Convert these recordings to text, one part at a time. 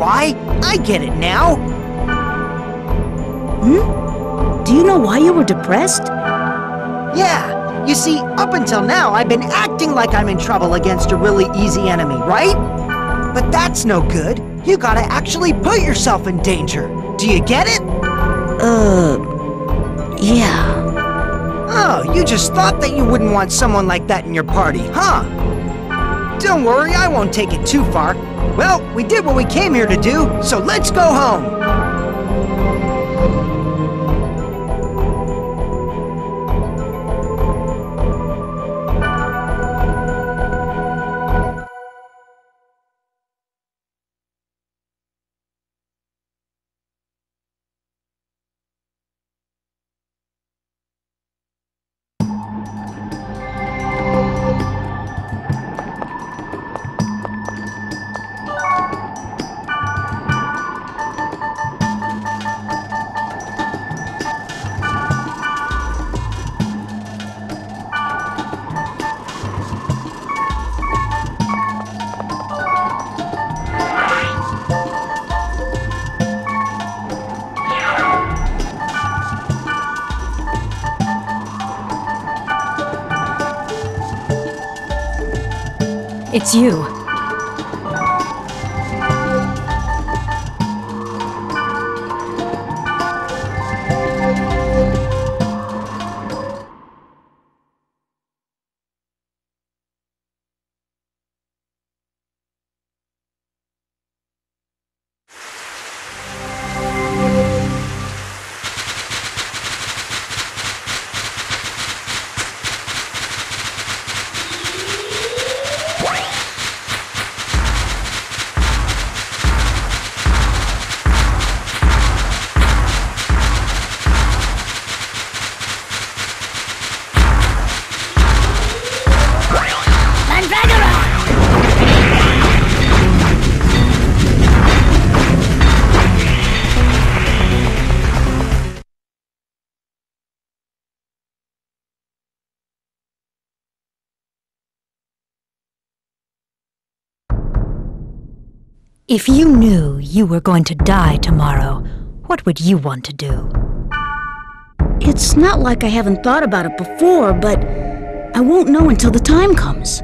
why. I get it now. Hmm? Do you know why you were depressed? Yeah. You see, up until now, I've been acting like I'm in trouble against a really easy enemy, right? But that's no good. You gotta actually put yourself in danger. Do you get it? Uh, yeah. Oh, you just thought that you wouldn't want someone like that in your party, huh? Don't worry, I won't take it too far. Well, we did what we came here to do, so let's go home. It's you. If you knew you were going to die tomorrow, what would you want to do? It's not like I haven't thought about it before, but I won't know until the time comes.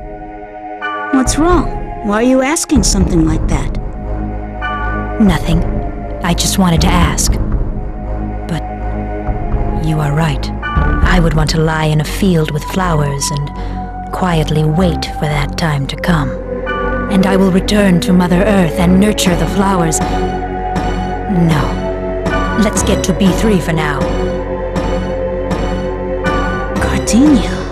What's wrong? Why are you asking something like that? Nothing. I just wanted to ask. But you are right. I would want to lie in a field with flowers and quietly wait for that time to come. And I will return to Mother Earth and nurture the flowers. No. Let's get to B3 for now. Gardenia.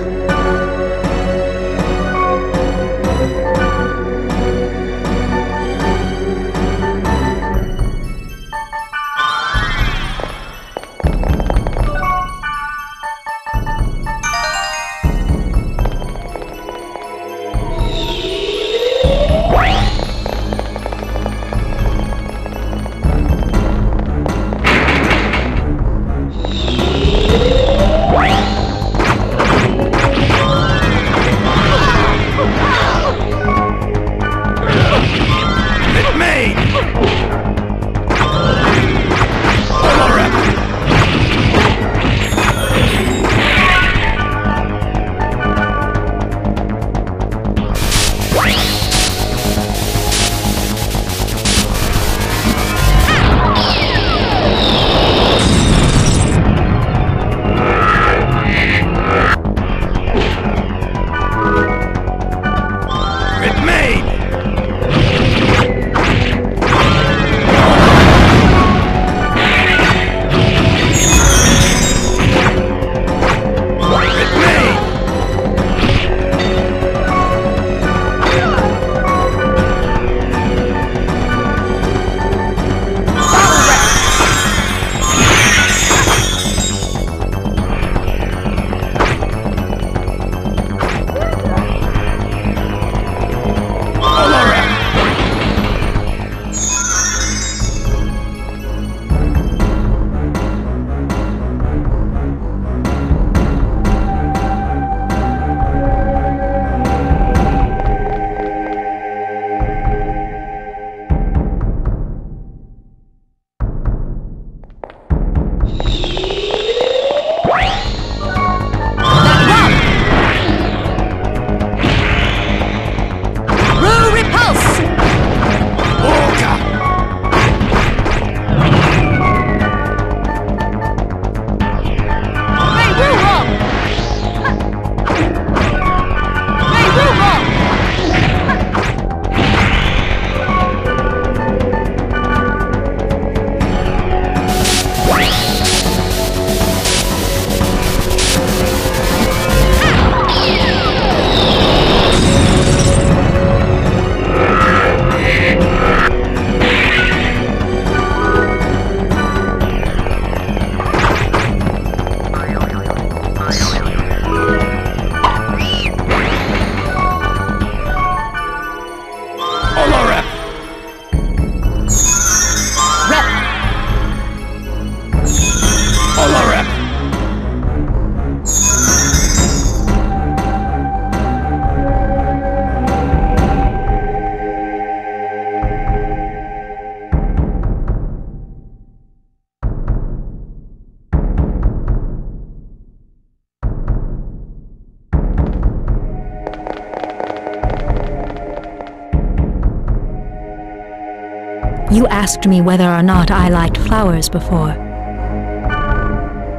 Asked me whether or not I liked flowers before.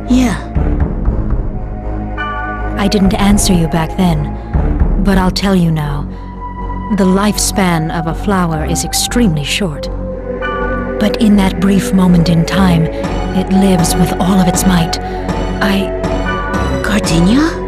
Yeah, I didn't answer you back then, but I'll tell you now. The lifespan of a flower is extremely short. But in that brief moment in time, it lives with all of its might. I. Gardenia?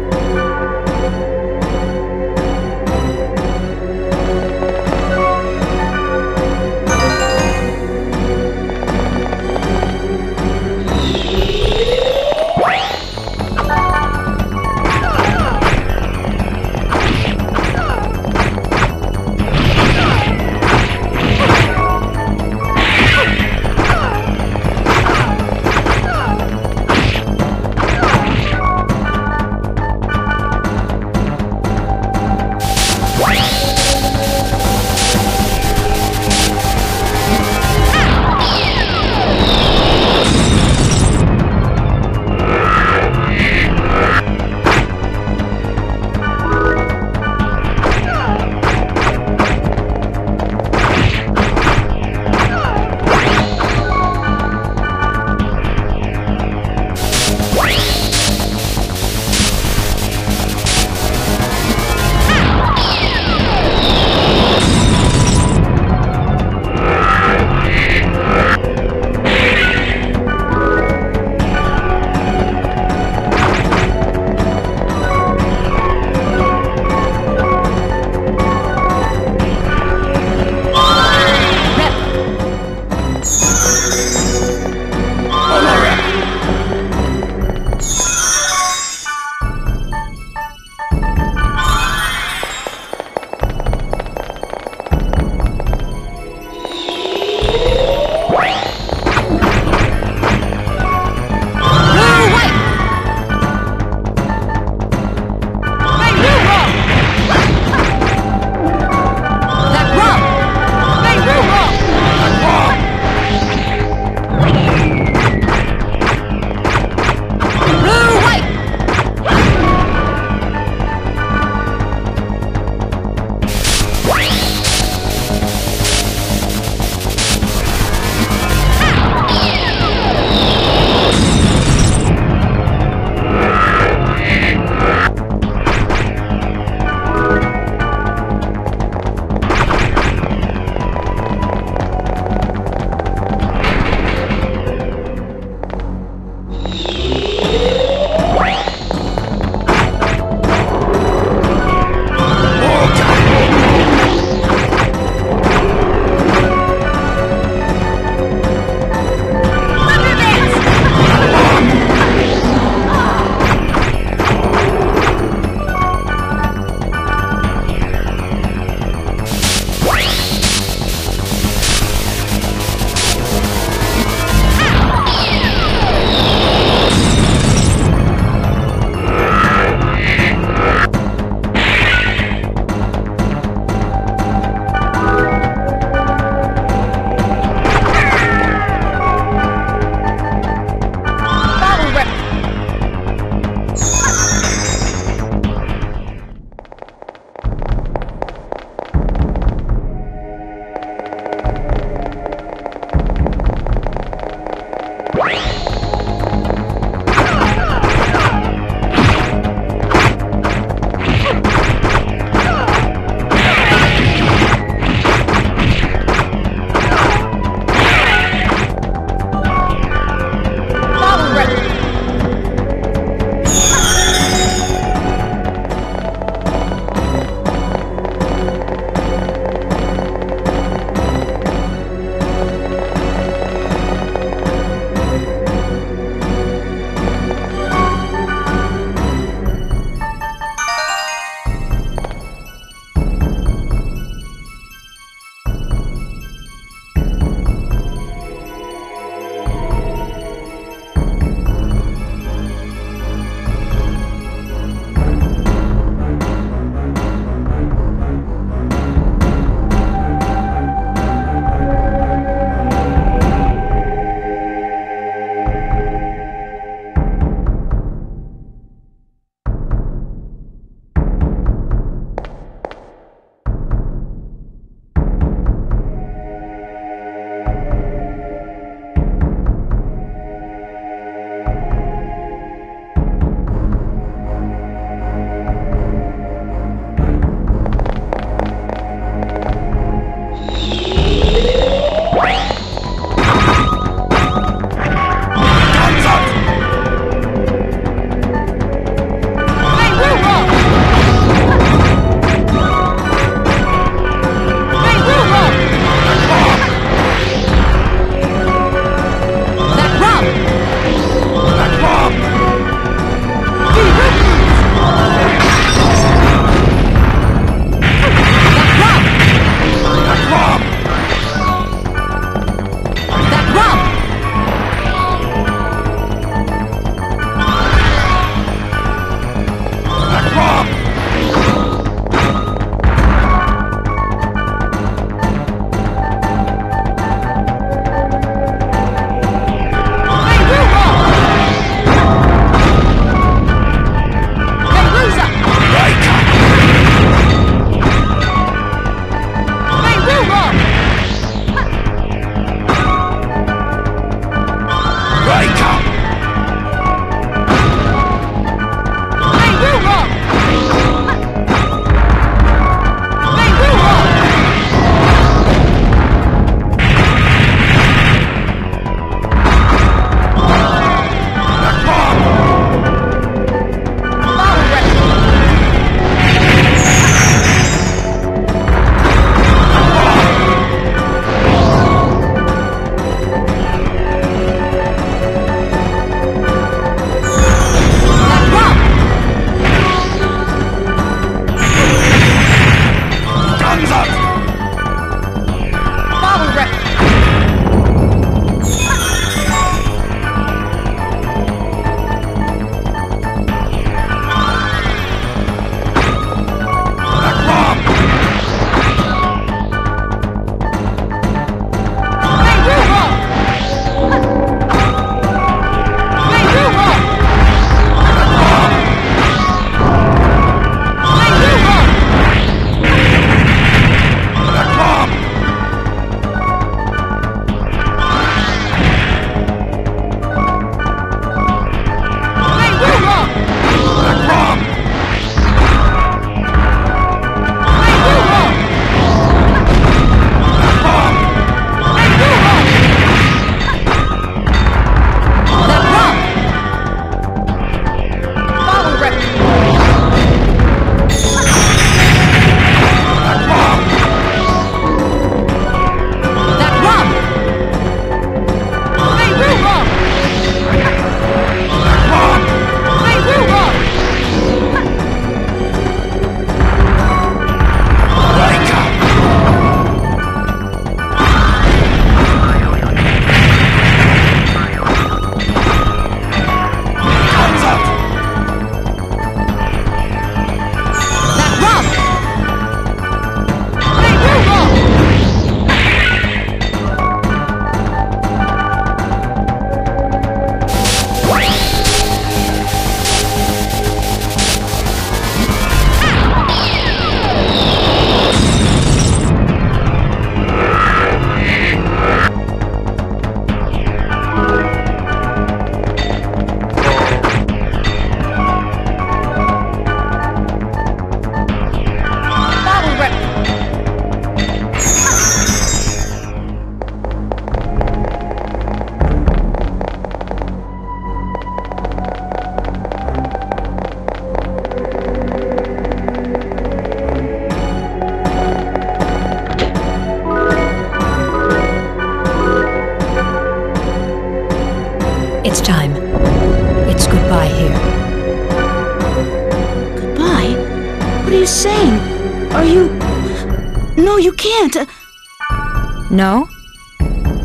No?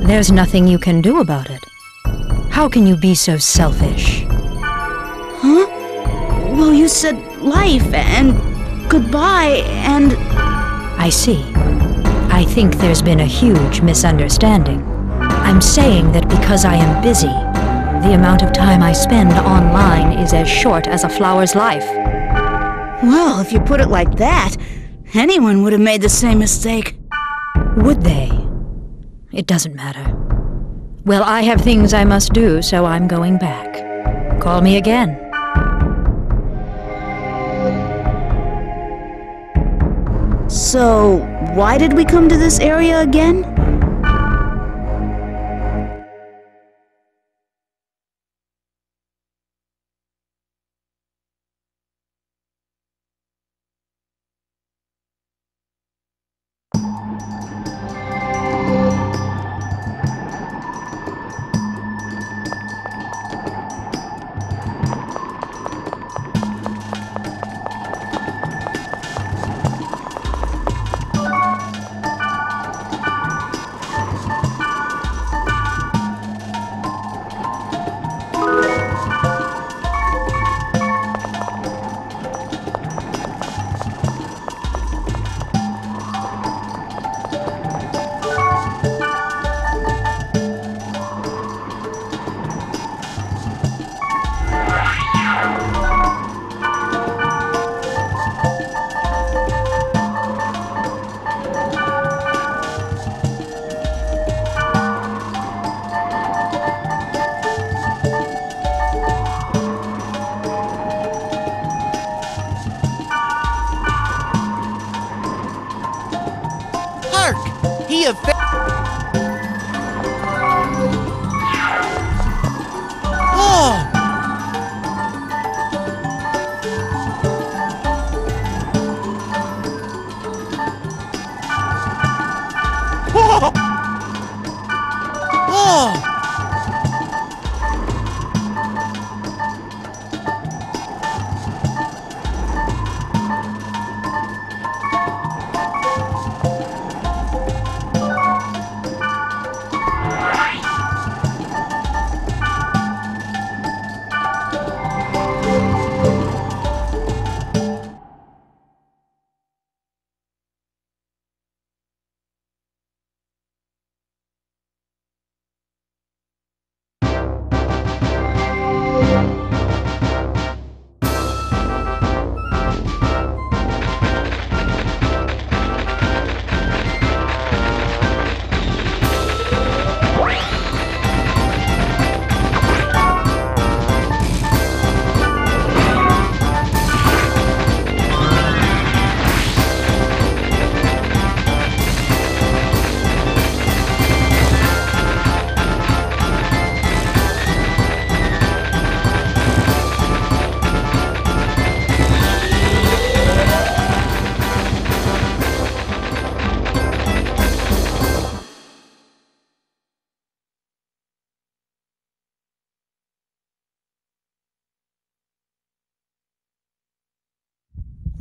There's nothing you can do about it. How can you be so selfish? Huh? Well, you said life and goodbye and. I see. I think there's been a huge misunderstanding. I'm saying that because I am busy, the amount of time I spend online is as short as a flower's life. Well, if you put it like that, anyone would have made the same mistake. Would they? It doesn't matter. Well, I have things I must do, so I'm going back. Call me again. So, why did we come to this area again?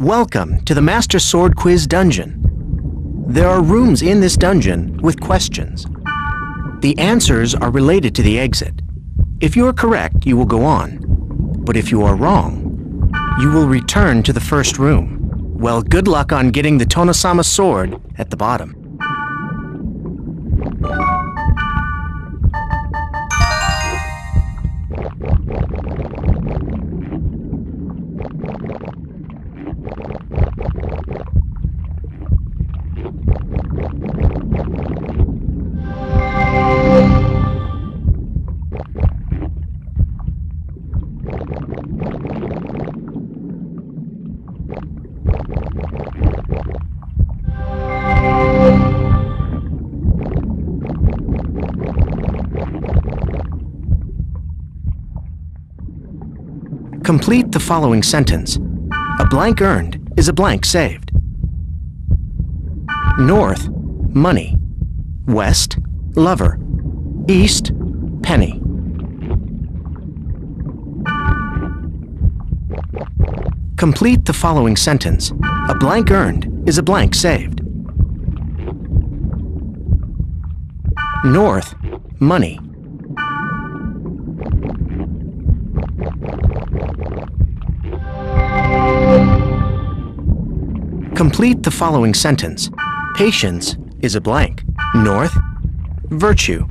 Welcome to the Master Sword Quiz Dungeon. There are rooms in this dungeon with questions. The answers are related to the exit. If you are correct, you will go on. But if you are wrong, you will return to the first room. Well, good luck on getting the Tonosama sword at the bottom. Complete the following sentence. A blank earned is a blank saved. North, money. West, lover. East, penny. Complete the following sentence. A blank earned is a blank saved. North, money. Complete the following sentence. Patience is a blank. North, virtue.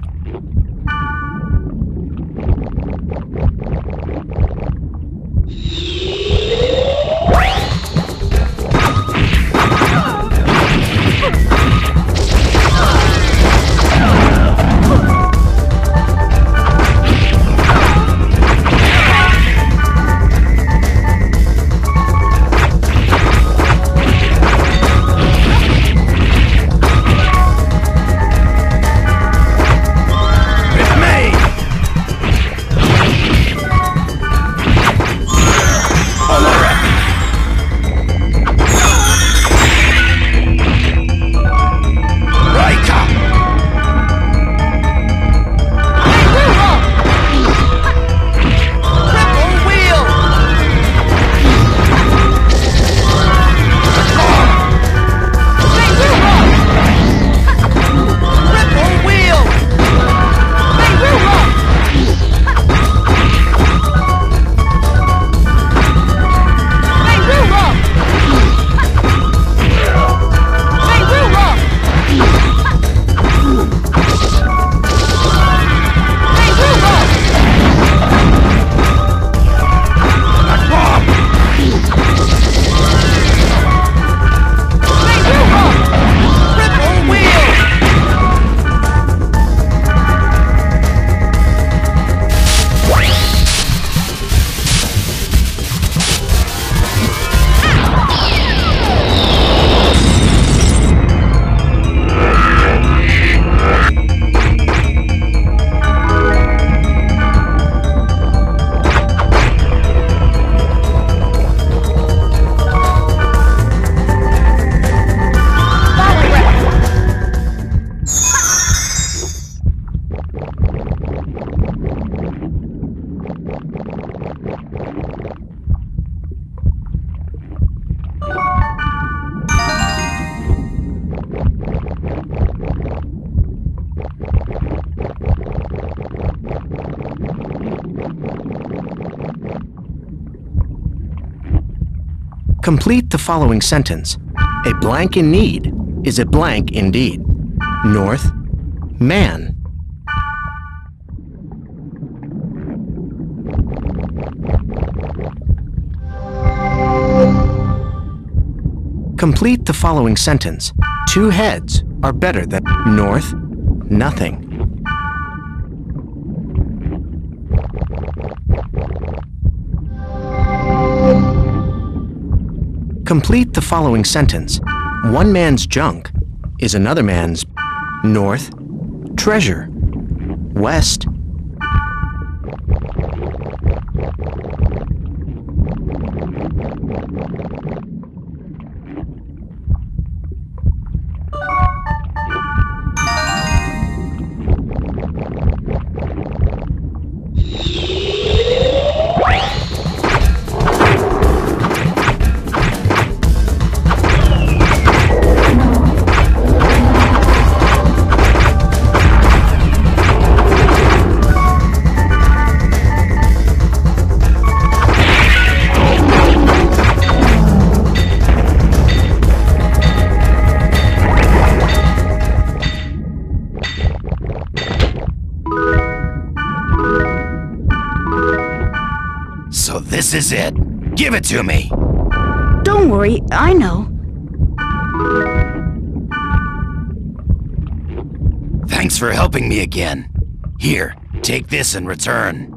Complete the following sentence. A blank in need is a blank indeed. North, man. Complete the following sentence. Two heads are better than north, nothing. Complete the following sentence. One man's junk is another man's north, treasure, west, is it. Give it to me. Don't worry, I know. Thanks for helping me again. Here, take this in return.